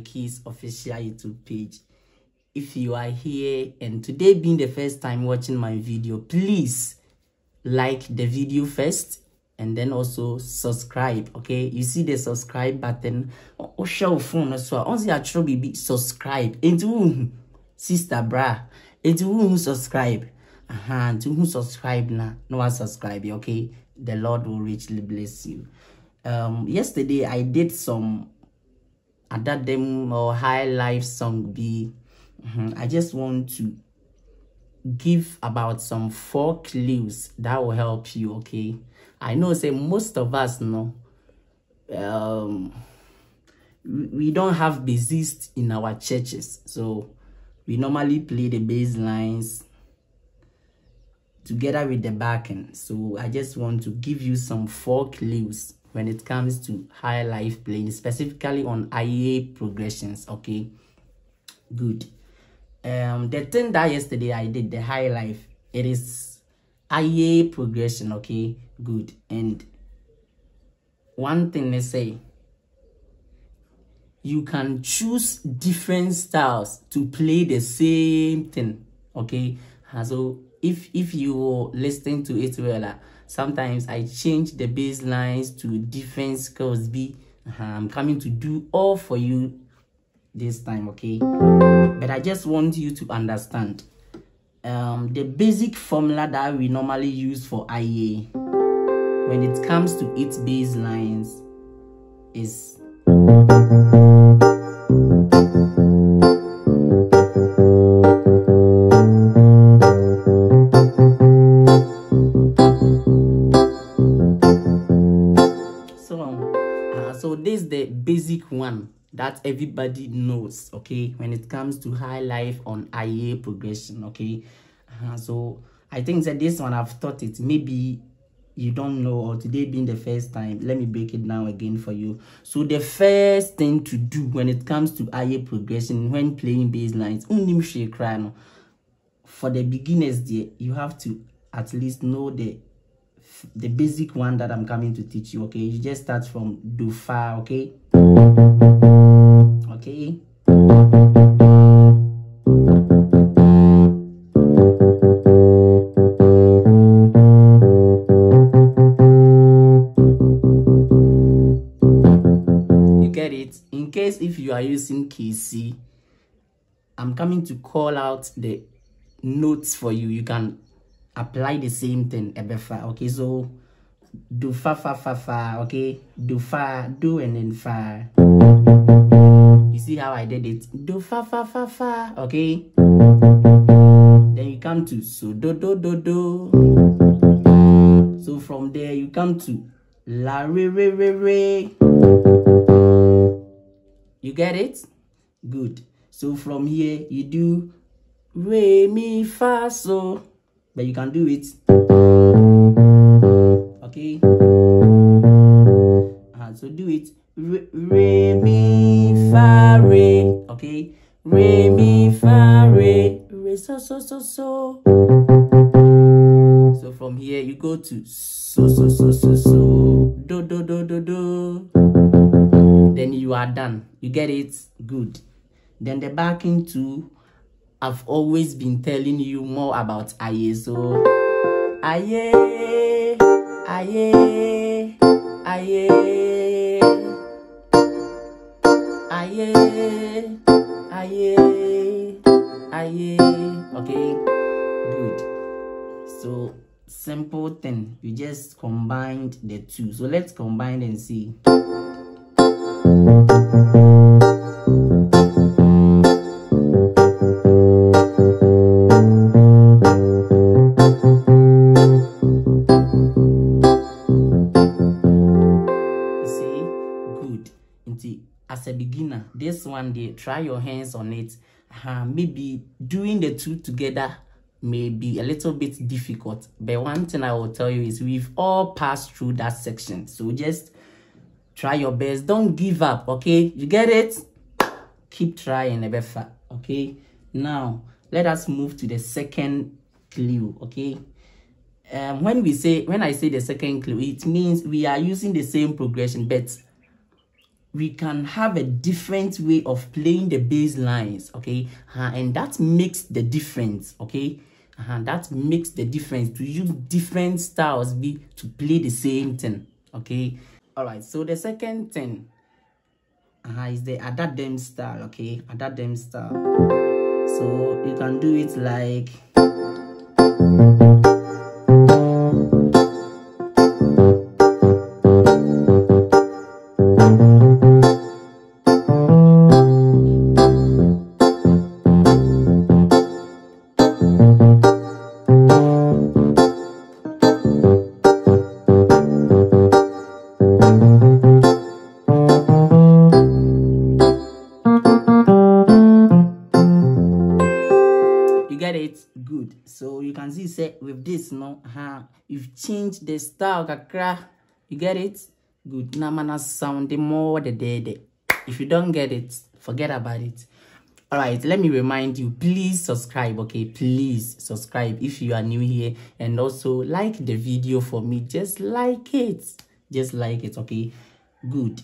Keys official YouTube page. If you are here and today being the first time watching my video, please like the video first and then also subscribe okay? You see the subscribe button? Oh show phone as well. Once you are be subscribe. Into sister bra. Into who subscribe? Uh-huh to who subscribe now no one subscribe okay? The lord will richly bless you. Um yesterday i did some other them or high life song be uh-huh. i just want to give about some four clues that will help you okay? I know say most of us know um we don't have bassists in our churches. So we normally play the bass lines together with the backing. So i just want to give you some four clues when it comes to high life playing specifically on ia progressions okay? Good. Um the thing that yesterday i did the high life it is IA progression okay? Good. And one thing they say you can choose different styles to play the same thing okay? So if if you listen to it well uh, sometimes i change the bass lines to different scales b i'm coming to do all for you this time okay? But i just want you to understand um, the basic formula that we normally use for ia when it comes to its bass lines is so uh, so this is the basic one that everybody knows okay when it comes to high life on ia progression okay? Uh, so i think that this one i've taught it. Maybe you don't know or today being the first time let me break it down again for you. So the first thing to do when it comes to ia progression when playing bass lines for the beginners there you have to at least know the the basic one that i'm coming to teach you okay? You just start from do fa okay? Okay? You get it? In case if you are using kc i'm coming to call out the notes for you. You can apply the same thing ebefa okay? So do fa fa fa fa okay? Do fa do and then fa. You see how i did it? Do fa fa fa fa okay? Then you come to so do do do do. So from there you come to la re re re re. You get it? Good. So from here you do re mi fa so but you can do it. Okay? Uh, so do it. Re, re mi fa re. Okay? Re mi fa re. Re so so so so. So from here you go to so so so so so. Do do do do do. Then you are done. You get it. Good. Then the backing too I've always been telling you more about Aye. So, Aye, Aye, Aye, Aye, Aye, Aye. Okay, good. So, simple thing. You just combined the two. So, let's combine and see. One day try your hands on it. Uh, maybe doing the two together may be a little bit difficult but one thing i will tell you is we've all passed through that section. So just try your best. Don't give up okay? You get it? Keep trying Ebefa. okay? Now let us move to the second clue okay? Um, when we say when i say the second clue it means we are using the same progression but we can have a different way of playing the bass lines okay? Uh, and that makes the difference okay? Uh, that makes the difference. To use different styles be to play the same thing okay? All right so the second thing uh, is the Adadem style okay? Adadem style. So you can do it like say with this no? Uh, you've changed the style kakra. You get it? Good. Now sound the more the day if you don't get it forget about it. All right let me remind you please subscribe okay? Please subscribe if you are new here. And also like the video for me. Just like it. Just like it okay? Good.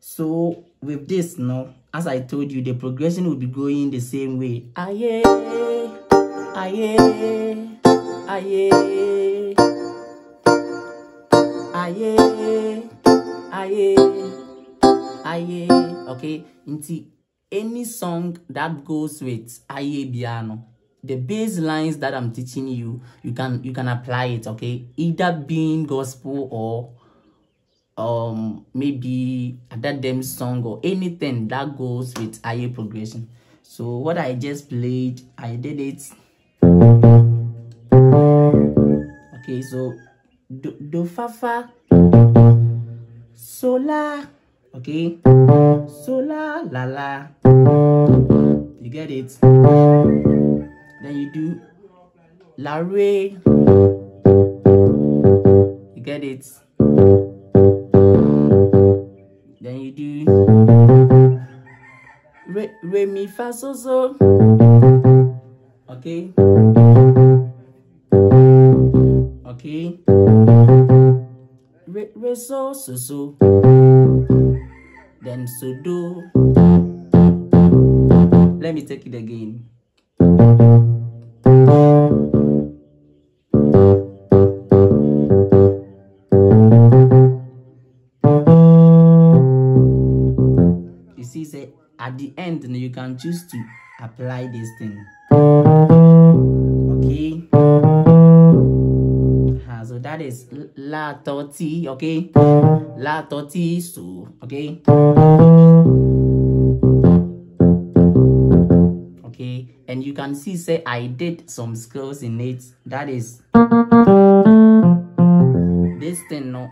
So with this no? As i told you the progression will be going the same way. Aye Aye, aye, aye, aye, aye. Okay, into any song that goes with aye piano, the bass lines that I'm teaching you, you can you can apply it. Okay, either being gospel or um maybe that them song or anything that goes with aye progression. So what I just played, I did it okay so do, do fa fa so la okay so la la la. You get it? Then you do la re. You get it? Then you do re, re mi fa so so. Okay okay? Re, so so so then so do. Let me take it again. You see say at the end you can choose to apply this thing. Okay that is la toti okay? La toti so okay? Okay and you can see say i did some skills in it. That is this thing no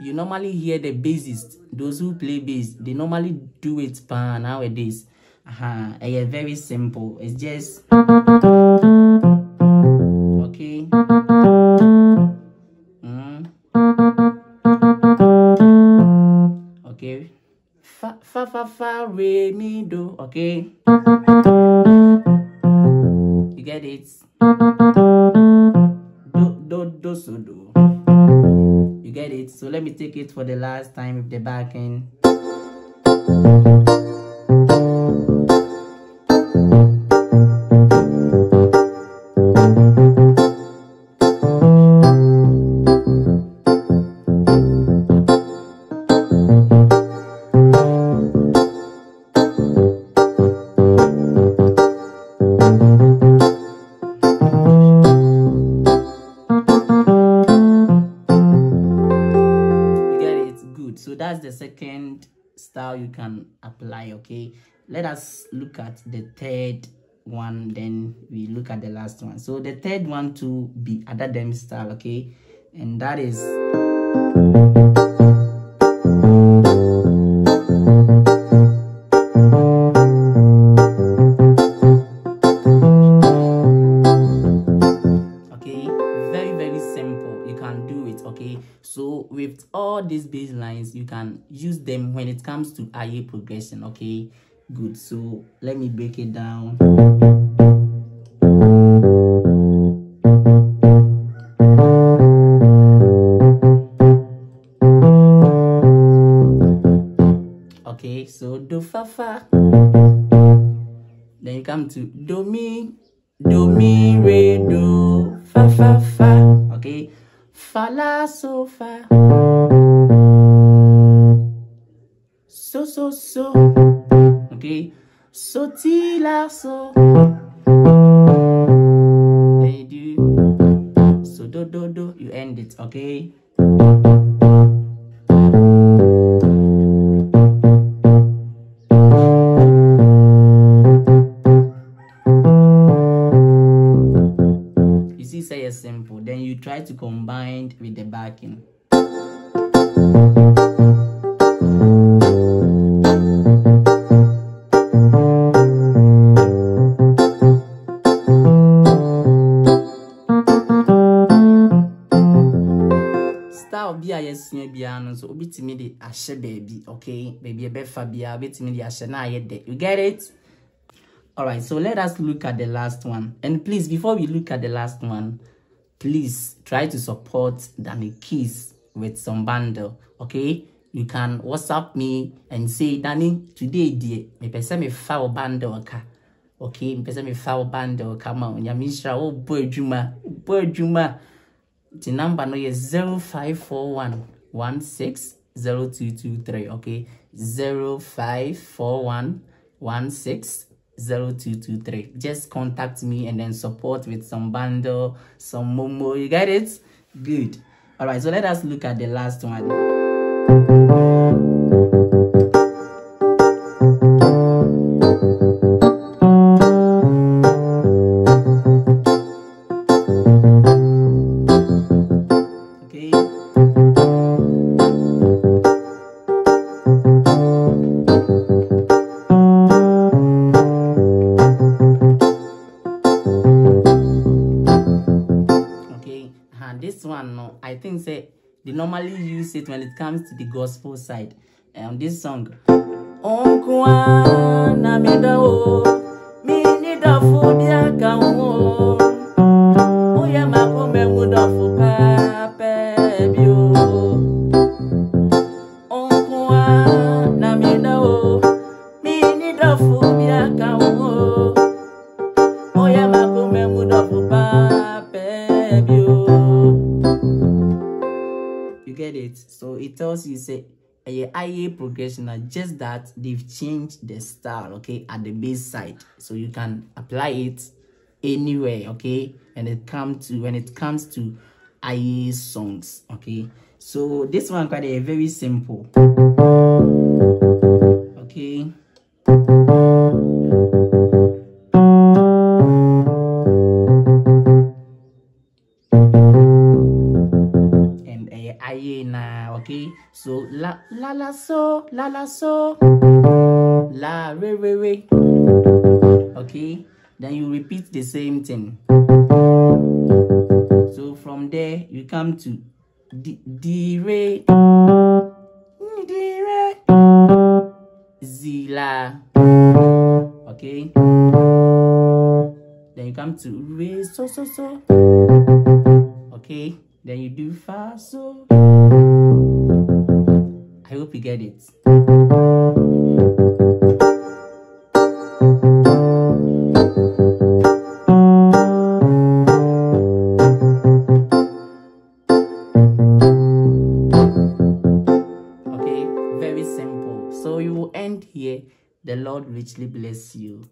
you normally hear the bassists those who play bass they normally do it uh, nowadays. Uh-huh. yeah very simple. It's just okay okay. Fa fa fa fa re mi do. Okay. You get it? Do do do so do. You get it? So let me take it for the last time with the backing so that's the second style you can apply okay? Let us look at the third one then we look at the last one. So the third one to be other them style okay? And that is it okay? So with all these bass lines you can use them when it comes to aye progression okay? Good. So let me break it down. Okay, so do fa fa. Then you come to do mi, do mi re do fa fa fa. Okay, fa la so. So so. Okay, so ti la so. Then you do so do do do. You end it. Okay. Yɛsua biara no nso wobɛtumi de ahyɛ baabi okay baabi ɛbɛfa biara wobɛtumi de ahyɛ na ayɛ dɛ you get it Alright, so let us look at the last one. And please, before we look at the last one, please try to support Danny Keys with some bundle. Okay? You can WhatsApp me and say, Danny, today, dear, me pese me foul bundle ka. Okay, me pese me foul bundle come on. Yamisha, oh boy, Juma, boy, Juma. The number no is 0541 160223. Okay, 0541 160223. Just contact me and then support with some bundle, some momo. You get it? Good. All right, so let us look at the last one. One, no, I think say they normally use it when it comes to the gospel side. Um, this song. Onkwa na mi da o, mi ni da. It? So it tells you say a IA progression just that they've changed the style, okay, at the bass side. So you can apply it anywhere, okay? And it come to when it comes to IA songs, okay? So this one quite a very simple. Okay. Okay so la la la so la la so. La re re re. Okay then you repeat the same thing. So from there you come to d d re. Mm, d re. Z la. Okay then you come to re so so so. Okay then you do fa so hope you get it. Okay very simple. So you will end here. The lord richly bless you